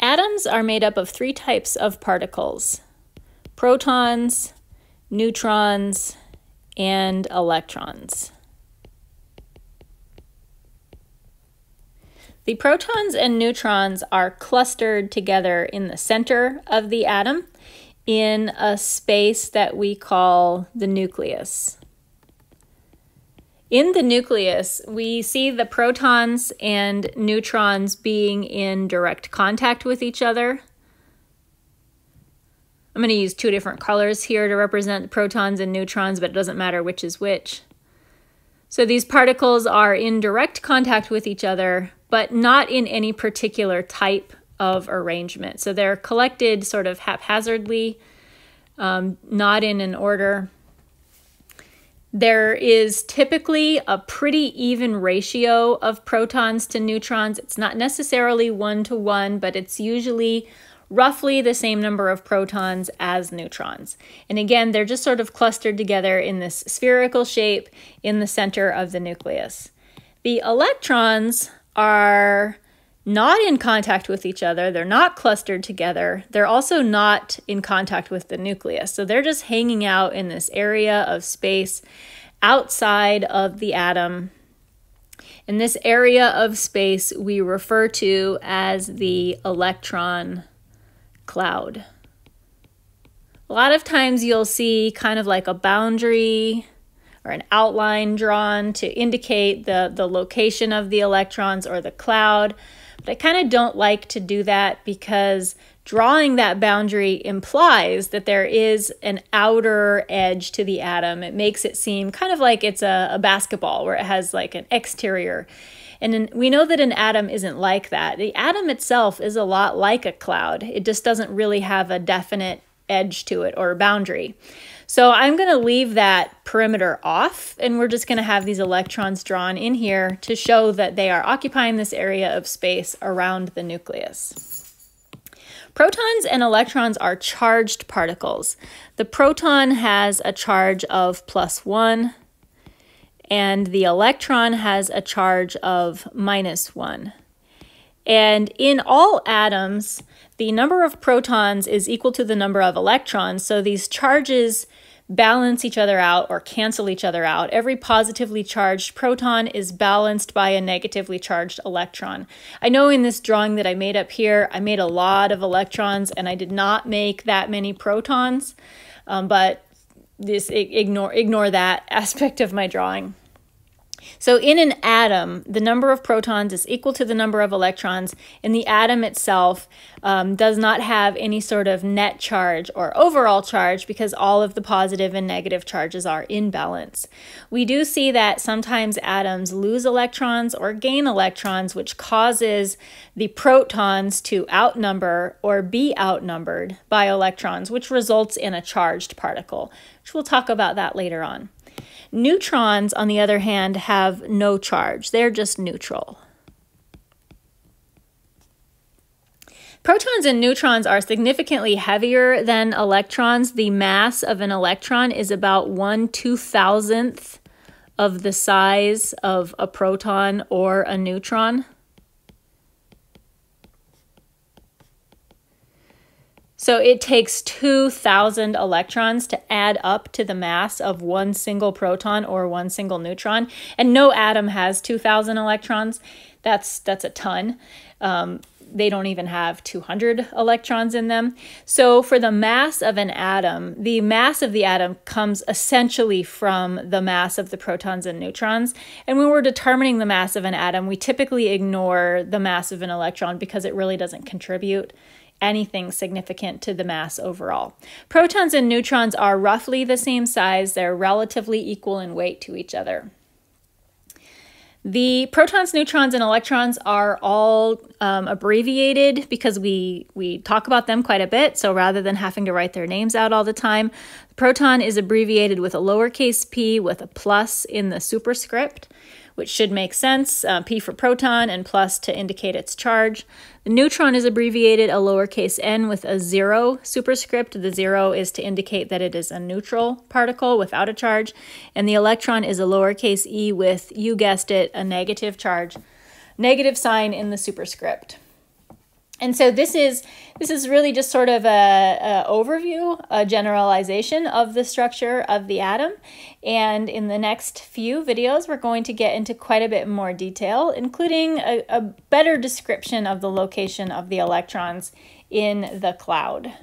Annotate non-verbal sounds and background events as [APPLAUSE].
Atoms are made up of three types of particles protons, neutrons, and electrons. The protons and neutrons are clustered together in the center of the atom in a space that we call the nucleus. In the nucleus, we see the protons and neutrons being in direct contact with each other. I'm going to use two different colors here to represent protons and neutrons, but it doesn't matter which is which. So these particles are in direct contact with each other, but not in any particular type of arrangement. So they're collected sort of haphazardly, um, not in an order. There is typically a pretty even ratio of protons to neutrons. It's not necessarily one to one, but it's usually roughly the same number of protons as neutrons. And again, they're just sort of clustered together in this spherical shape in the center of the nucleus. The electrons are not in contact with each other. They're not clustered together. They're also not in contact with the nucleus. So they're just hanging out in this area of space outside of the atom. In this area of space, we refer to as the electron cloud. A lot of times you'll see kind of like a boundary or an outline drawn to indicate the, the location of the electrons or the cloud. But I kind of don't like to do that because drawing that boundary implies that there is an outer edge to the atom. It makes it seem kind of like it's a, a basketball where it has like an exterior. And in, we know that an atom isn't like that. The atom itself is a lot like a cloud, it just doesn't really have a definite edge to it or boundary. So I'm going to leave that perimeter off and we're just going to have these electrons drawn in here to show that they are occupying this area of space around the nucleus. Protons and electrons are charged particles. The proton has a charge of plus one and the electron has a charge of minus one. And in all atoms, the number of protons is equal to the number of electrons. So these charges balance each other out or cancel each other out. Every positively charged proton is balanced by a negatively charged electron. I know in this drawing that I made up here, I made a lot of electrons and I did not make that many protons, um, but this ignore ignore that [LAUGHS] aspect of my drawing. So in an atom, the number of protons is equal to the number of electrons, and the atom itself um, does not have any sort of net charge or overall charge because all of the positive and negative charges are in balance. We do see that sometimes atoms lose electrons or gain electrons, which causes the protons to outnumber or be outnumbered by electrons, which results in a charged particle, which we'll talk about that later on. Neutrons, on the other hand, have no charge. They're just neutral. Protons and neutrons are significantly heavier than electrons. The mass of an electron is about 1 two-thousandth of the size of a proton or a neutron. So it takes 2,000 electrons to add up to the mass of one single proton or one single neutron. And no atom has 2,000 electrons. That's, that's a ton. Um, they don't even have 200 electrons in them. So for the mass of an atom, the mass of the atom comes essentially from the mass of the protons and neutrons. And when we're determining the mass of an atom, we typically ignore the mass of an electron because it really doesn't contribute anything significant to the mass overall. Protons and neutrons are roughly the same size, they're relatively equal in weight to each other. The protons, neutrons, and electrons are all um, abbreviated because we, we talk about them quite a bit. So rather than having to write their names out all the time, proton is abbreviated with a lowercase p with a plus in the superscript which should make sense. Uh, P for proton and plus to indicate its charge. The neutron is abbreviated a lowercase n with a zero superscript. The zero is to indicate that it is a neutral particle without a charge. And the electron is a lowercase e with, you guessed it, a negative charge, negative sign in the superscript. And so this is this is really just sort of a, a, overview, a generalization of the structure of the atom. And in the next few videos, we're going to get into quite a bit more detail, including a, a better description of the location of the electrons in the cloud.